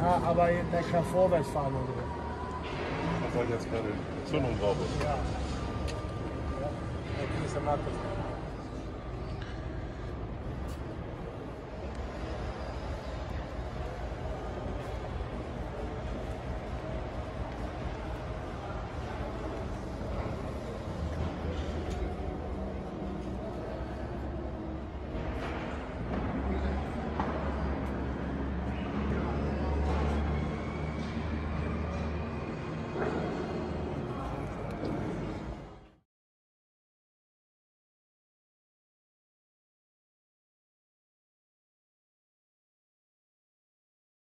Ja, aber der kann vorwärts fahren oder so. Weil jetzt keine Zündung drauf ist. Ja. Ja, der Kieser mag das.